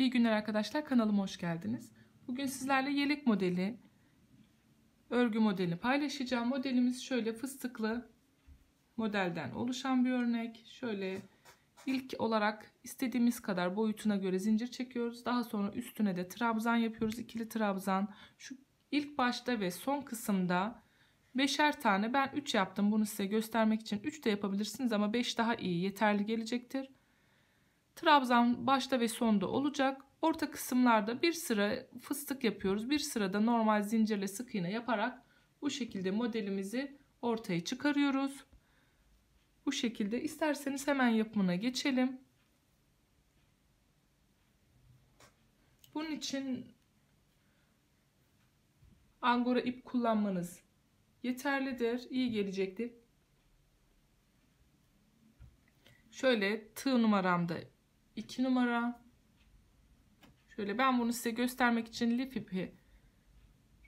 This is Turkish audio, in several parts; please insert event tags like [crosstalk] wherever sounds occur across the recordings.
İyi günler arkadaşlar kanalıma hoş geldiniz. Bugün sizlerle yelek modeli, örgü modeli paylaşacağım. Modelimiz şöyle fıstıklı modelden oluşan bir örnek. Şöyle ilk olarak istediğimiz kadar boyutuna göre zincir çekiyoruz. Daha sonra üstüne de trabzan yapıyoruz. İkili trabzan. Şu ilk başta ve son kısımda beşer tane ben 3 yaptım. Bunu size göstermek için 3 de yapabilirsiniz ama 5 daha iyi yeterli gelecektir. Trabzan başta ve sonda olacak. Orta kısımlarda bir sıra fıstık yapıyoruz. Bir sırada normal zincirle sık iğne yaparak bu şekilde modelimizi ortaya çıkarıyoruz. Bu şekilde isterseniz hemen yapımına geçelim. Bunun için angora ip kullanmanız yeterlidir. iyi gelecektir. Şöyle tığ numaramda 2 numara. Şöyle ben bunu size göstermek için lif ipi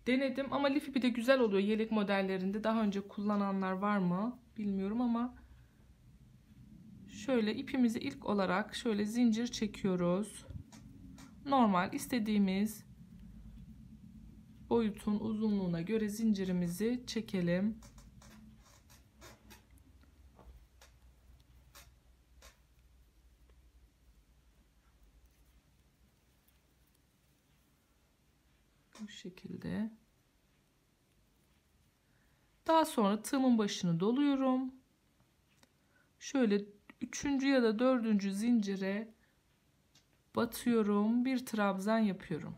denedim ama lif ipi de güzel oluyor yelek modellerinde. Daha önce kullananlar var mı bilmiyorum ama şöyle ipimizi ilk olarak şöyle zincir çekiyoruz. Normal istediğimiz boyutun uzunluğuna göre zincirimizi çekelim. bu şekilde. Daha sonra tığımın başını doluyorum. Şöyle üçüncü ya da dördüncü zincire batıyorum. Bir trabzan yapıyorum.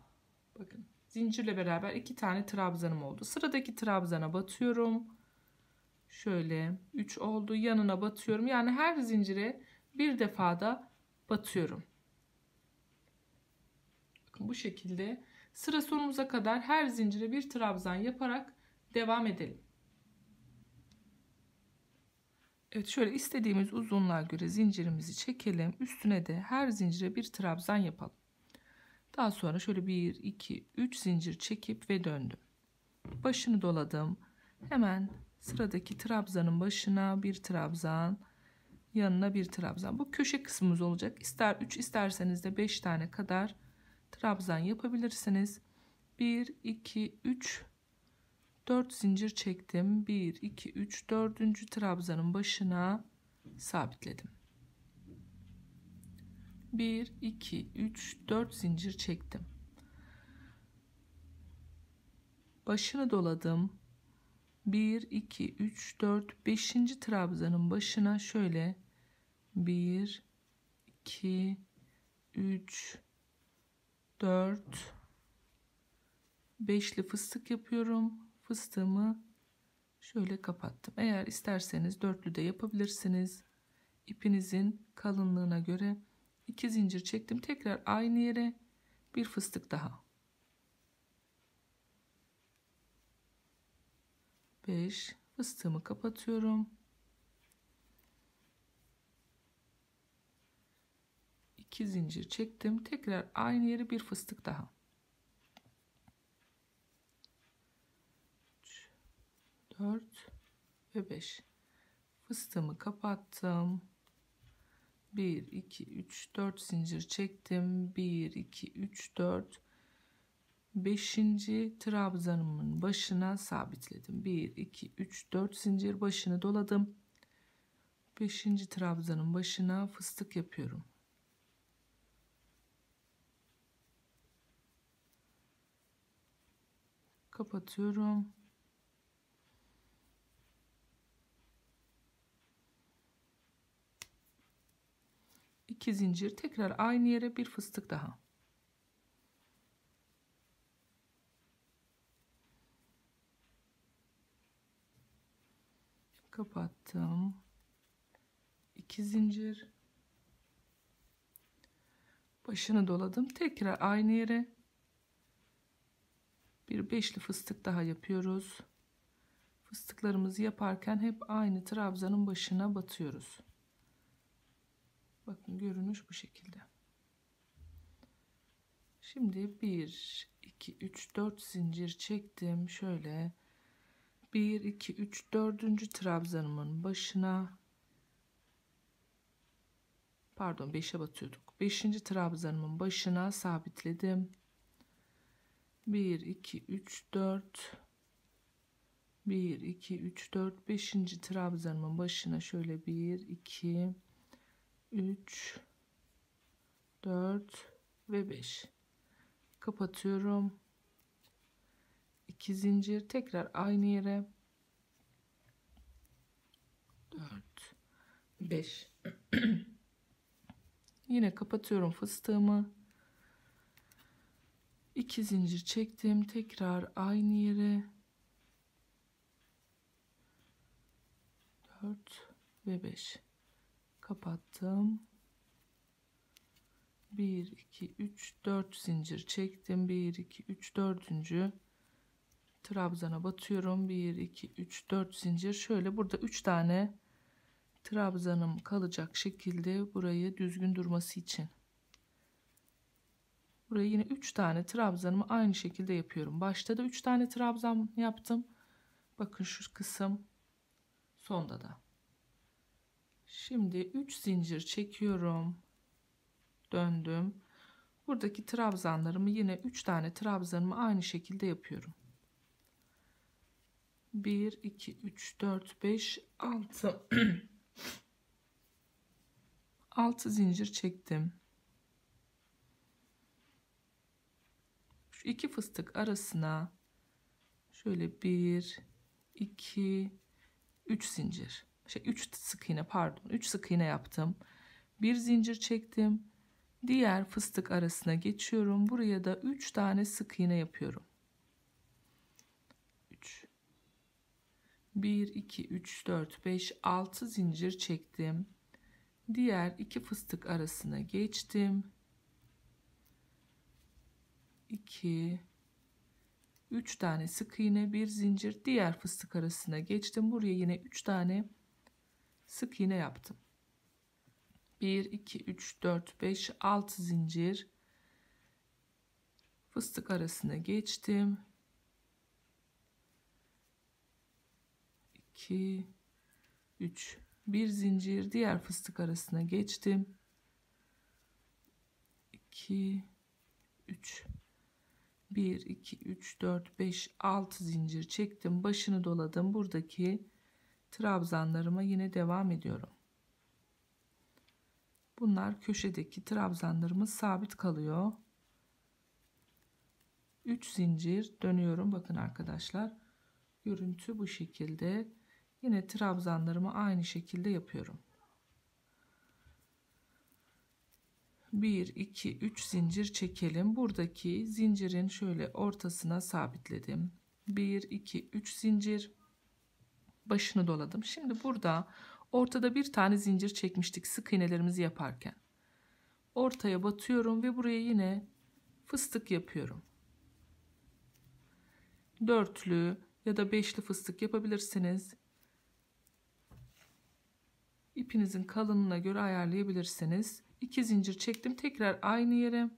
Bakın zincirle beraber iki tane trabzanım oldu. Sıradaki trabzana batıyorum. Şöyle 3 oldu yanına batıyorum. Yani her zincire bir defada batıyorum. Bakın bu şekilde Sıra sonumuza kadar her zincire bir trabzan yaparak devam edelim. Evet şöyle istediğimiz uzunluğa göre zincirimizi çekelim. Üstüne de her zincire bir trabzan yapalım. Daha sonra şöyle 1, 2, 3 zincir çekip ve döndüm. Başını doladım. Hemen sıradaki trabzanın başına bir trabzan, yanına bir trabzan. Bu köşe kısmımız olacak. İster 3 isterseniz de 5 tane kadar trabzan yapabilirsiniz. 1 2 3 4 zincir çektim. 1 2 3 4. trabzanın başına sabitledim. 1 2 3 4 zincir çektim. Başını doladım. 1 2 3 4 5. trabzanın başına şöyle 1 2 3 4 beşli fıstık yapıyorum. Fıstığımı şöyle kapattım. Eğer isterseniz dörtlü de yapabilirsiniz. İpinizin kalınlığına göre iki zincir çektim. Tekrar aynı yere bir fıstık daha. 5 fıstığımı kapatıyorum. 2 zincir çektim. Tekrar aynı yere bir fıstık daha. 3 4 ve 5 fıstığımı kapattım. 1 2 3 4 zincir çektim. 1 2 3 4 5. trabzanımın başına sabitledim. 1 2 3 4 zincir başını doladım. 5. trabzanın başına fıstık yapıyorum. Kapatıyorum. İki zincir tekrar aynı yere bir fıstık daha. Kapattım. İki zincir. Başını doladım. Tekrar aynı yere bir beşli fıstık daha yapıyoruz. Fıstıklarımızı yaparken hep aynı trabzanın başına batıyoruz. Bakın görünüş bu şekilde. Şimdi 1 2 3 4 zincir çektim. Şöyle 1 2 3 4. trabzanımın başına pardon 5'e batıyorduk. 5. trabzanımın başına sabitledim. 1 2 3 4 1 2 3 4 5. trabzanımın başına şöyle 1 2 3 4 ve 5 kapatıyorum. 2 zincir tekrar aynı yere. 4 5 [clears throat] yine kapatıyorum fıstığımı 2 zincir çektim tekrar aynı yere. 4 ve 5 kapattım. 1 2 3 4 zincir çektim. 1 2 3 4. trabzana batıyorum. 1 2 3 4 zincir. Şöyle burada 3 tane trabzanım kalacak şekilde burayı düzgün durması için buraya yine 3 tane trabzanımı aynı şekilde yapıyorum. Başta da 3 tane trabzan yaptım. Bakın şu kısım sonda da. Şimdi 3 zincir çekiyorum. Döndüm. Buradaki trabzanlarımı yine 3 tane trabzanımı aynı şekilde yapıyorum. 1 2 3 4 5 6 6 zincir çektim şu iki fıstık arasına şöyle 1 2 3 zincir. Şey 3 sık iğne pardon 3 sık iğne yaptım. Bir zincir çektim. Diğer fıstık arasına geçiyorum. Buraya da 3 tane sık iğne yapıyorum. 3 1 2 3 4 5 6 zincir çektim. Diğer iki fıstık arasına geçtim 2 3 tane sık iğne bir zincir. Diğer fıstık arasına geçtim. Buraya yine 3 tane sık iğne yaptım. 1 2 3 4 5 6 zincir. Fıstık arasına geçtim. 2 3 bir zincir. Diğer fıstık arasına geçtim. 2 3 1 2 3 4 5 6 zincir çektim başını doladım. Buradaki trabzanlarıma yine devam ediyorum. Bunlar köşedeki trabzanlarımız sabit kalıyor. 3 zincir dönüyorum. Bakın arkadaşlar görüntü bu şekilde. Yine trabzanlarımı aynı şekilde yapıyorum 1 2 3 zincir çekelim. Buradaki zincirin şöyle ortasına sabitledim. 1 2 3 zincir başını doladım. Şimdi burada ortada bir tane zincir çekmiştik sık iğnelerimizi yaparken. Ortaya batıyorum ve buraya yine fıstık yapıyorum. Dörtlü ya da beşli fıstık yapabilirsiniz. İpinizin kalınlığına göre ayarlayabilirsiniz 2 zincir çektim tekrar aynı yere.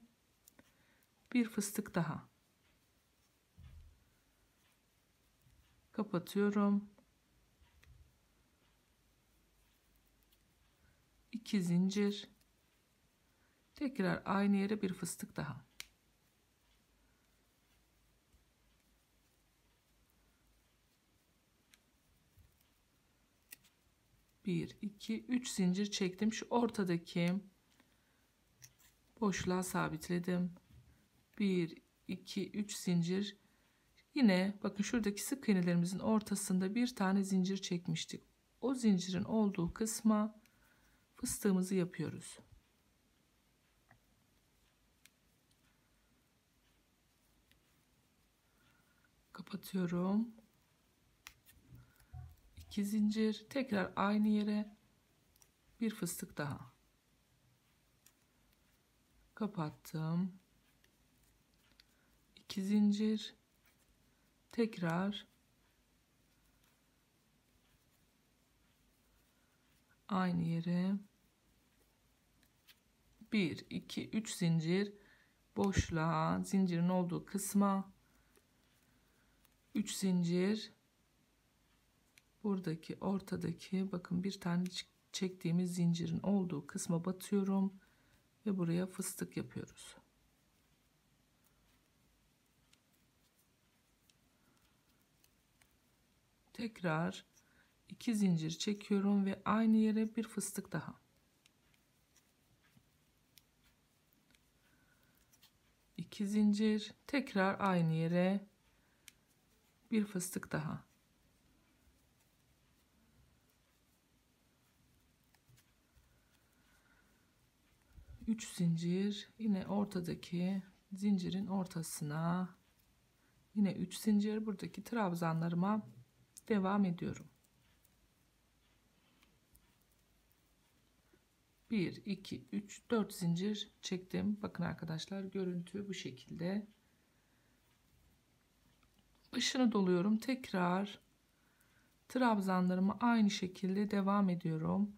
Bir fıstık daha. Kapatıyorum. 2 zincir. Tekrar aynı yere bir fıstık daha. Bir iki üç zincir çektim. Şu ortadaki boşluğa sabitledim. 1 2 3 zincir. Yine bakın şuradaki sık iğnelerimizin ortasında bir tane zincir çekmiştik. O zincirin olduğu kısma fıstığımızı yapıyoruz. Kapatıyorum. 2 zincir tekrar aynı yere bir fıstık daha kapattım. 2 zincir. Tekrar. Aynı yere. 1 2 3 zincir. Boşluğa zincirin olduğu kısma. 3 zincir. Buradaki ortadaki bakın bir tane çektiğimiz zincirin olduğu kısma batıyorum ve buraya fıstık yapıyoruz. Tekrar iki zincir çekiyorum ve aynı yere bir fıstık daha. iki zincir tekrar aynı yere bir fıstık daha. 3 zincir yine ortadaki zincirin ortasına yine 3 zincir buradaki trabzanlarıma devam ediyorum. 1 2 3 4 zincir çektim. Bakın arkadaşlar görüntü bu şekilde. Başını doluyorum. Tekrar trabzanlarımı aynı şekilde devam ediyorum.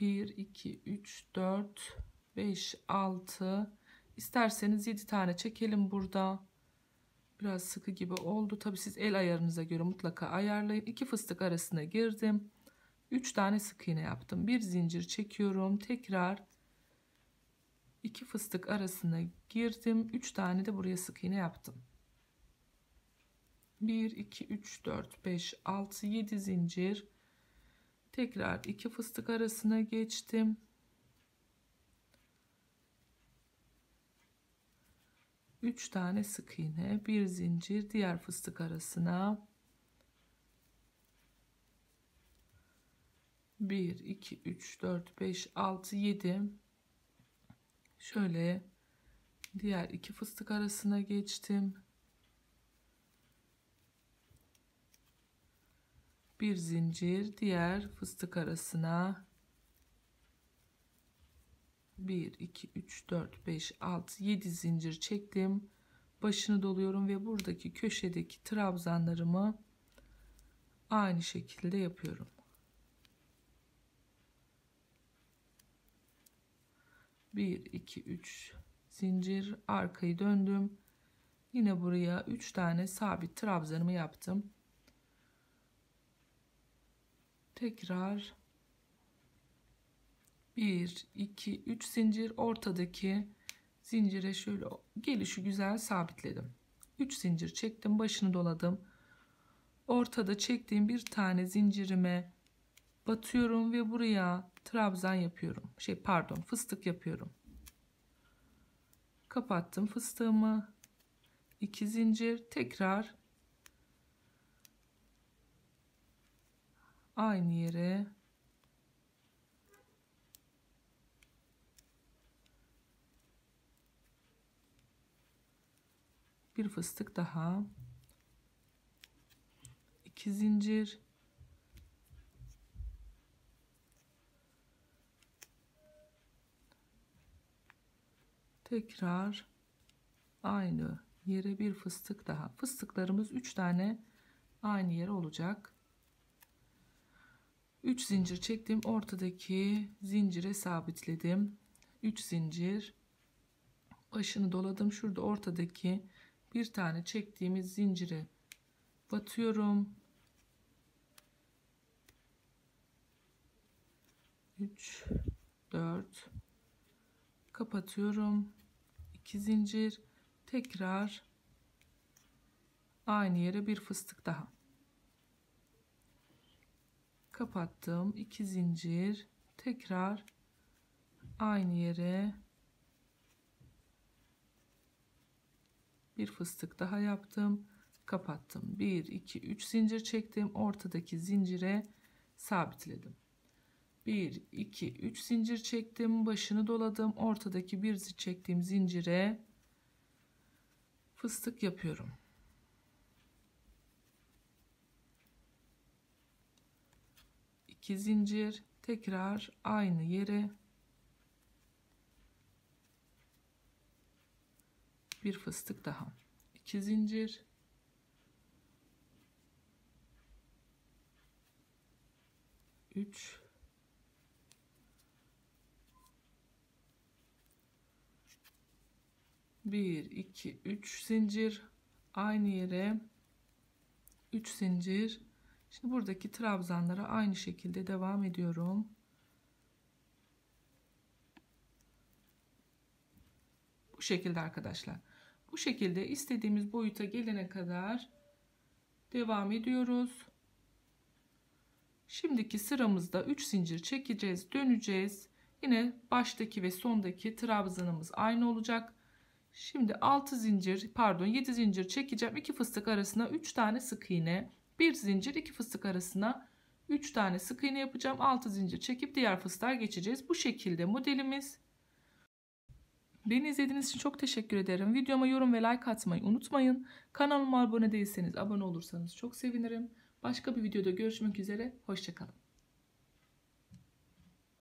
1 2 3 4 5 6 isterseniz 7 tane çekelim burada. Biraz sıkı gibi oldu. Tabi siz el ayarınıza göre mutlaka ayarlayın. 2 fıstık arasına girdim. 3 tane sık iğne yaptım. Bir zincir çekiyorum. Tekrar 2 fıstık arasına girdim. 3 tane de buraya sık iğne yaptım. 1 2 3 4 5 6 7 zincir. Tekrar 2 fıstık arasına geçtim 3 tane sık iğne, bir zincir diğer fıstık arasına. 1 2 3 4 5 6 7 şöyle diğer iki fıstık arasına geçtim. Bir zincir diğer fıstık arasına 1 2 3 4 5 6 7 zincir çektim. Başını doluyorum ve buradaki köşedeki trabzanlarımı aynı şekilde yapıyorum. Bir iki üç zincir arkayı döndüm. Yine buraya üç tane sabit trabzanımı yaptım. Tekrar 1 2 3 zincir. Ortadaki zincire şöyle gelişi güzel sabitledim. 3 zincir çektim başını doladım. Ortada çektiğim bir tane zincirime batıyorum ve buraya trabzan yapıyorum. Şey pardon fıstık yapıyorum. Kapattım fıstığımı. 2 zincir tekrar aynı yere bir fıstık daha. İki zincir. Tekrar aynı yere bir fıstık daha. Fıstıklarımız üç tane aynı yere olacak. 3 zincir çektim. Ortadaki zincire sabitledim. 3 zincir. Başını doladım. Şurada ortadaki bir tane çektiğimiz zincire batıyorum. 3 4 kapatıyorum. 2 zincir tekrar aynı yere bir fıstık daha. Kapattım. 2 zincir tekrar aynı yere bir fıstık daha yaptım. Kapattım. 1 2 3 zincir çektim. Ortadaki zincire sabitledim. 1 2 3 zincir çektim. Başını doladım. Ortadaki bir çektiğim zincire fıstık yapıyorum. İki zincir. Tekrar aynı yere bir fıstık daha. 2 zincir. Üç. Bir iki üç zincir. Aynı yere üç zincir. Şimdi buradaki trabzanlara aynı şekilde devam ediyorum. Bu şekilde arkadaşlar. Bu şekilde istediğimiz boyuta gelene kadar devam ediyoruz. Şimdiki sıramızda 3 zincir çekeceğiz, döneceğiz. Yine baştaki ve sondaki trabzanımız aynı olacak. Şimdi 6 zincir, pardon 7 zincir çekeceğim. 2 fıstık arasına 3 tane sık iğne, 1 zincir, 2 fıstık arasına 3 tane sık iğne yapacağım. 6 zincir çekip diğer fıstığa geçeceğiz. Bu şekilde modelimiz. Beni izlediğiniz için çok teşekkür ederim. Videoma yorum ve like atmayı unutmayın. Kanalıma abone değilseniz abone olursanız çok sevinirim. Başka bir videoda görüşmek üzere. Hoşçakalın.